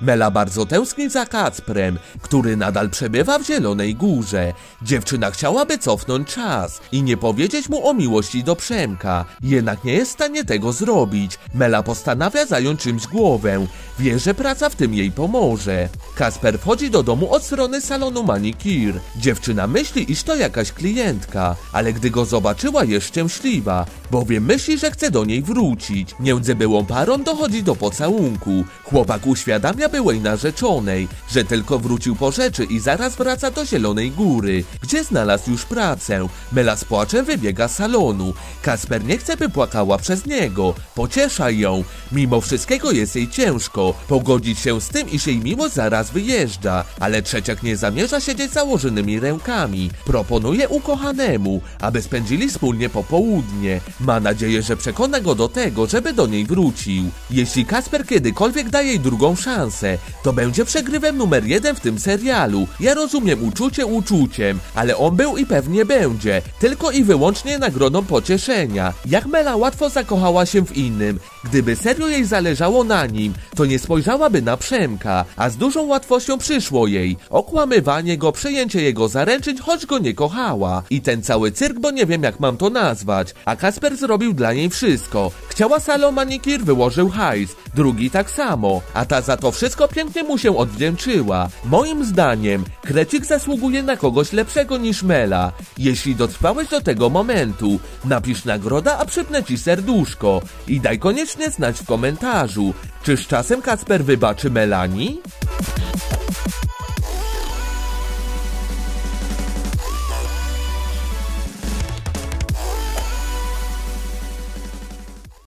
Mela bardzo tęskni za Kacprem, który nadal przebywa w Zielonej Górze. Dziewczyna chciałaby cofnąć czas i nie powiedzieć mu o miłości do Przemka, jednak nie jest w stanie tego zrobić. Mela postanawia zająć czymś głowę. Wie, że praca w tym jej pomoże. Kasper wchodzi do domu od strony salonu manikir. Dziewczyna myśli, iż to jakaś klientka, ale gdy go zobaczyła jest szczęśliwa, bowiem myśli, że chce do niej wrócić. Między byłą parą dochodzi do pocałunku. Chłopak uświadamia byłej narzeczonej, że tylko wrócił po rzeczy i zaraz wraca do Zielonej Góry, gdzie znalazł już pracę. Mela z płaczem wybiega z salonu. Kasper nie chce, by płakała przez niego. Pociesza ją. Mimo wszystkiego jest jej ciężko pogodzić się z tym, iż jej miłość zaraz wyjeżdża, ale trzeciak nie zamierza siedzieć założonymi rękami. Proponuje ukochanemu, aby spędzili wspólnie popołudnie. Ma nadzieję, że przekona go do tego, żeby do niej wrócił. Jeśli Kasper kiedykolwiek da jej drugą szansę, to będzie przegrywem numer jeden w tym serialu. Ja rozumiem uczucie uczuciem, ale on był i pewnie będzie, tylko i wyłącznie nagrodą pocieszenia. Jak Mela łatwo zakochała się w innym, gdyby serio jej zależało na nim, to nie spojrzałaby na Przemka, a z dużą łatwością przyszło jej okłamywanie go, przejęcie jego zaręczeń, choć go nie kochała. I ten cały cyrk, bo nie wiem jak mam to nazwać, a Kasper zrobił dla niej wszystko. Chciała salon manikir, wyłożył hajs, drugi tak samo, a ta za to wszystko pięknie mu się odwdzięczyła. Moim zdaniem, Krecik zasługuje na kogoś lepszego niż Mela. Jeśli dotrwałeś do tego momentu, napisz nagroda, a przypnę ci serduszko i daj koniecznie znać w komentarzu, czy z czasem Kasper wybaczy Melanii?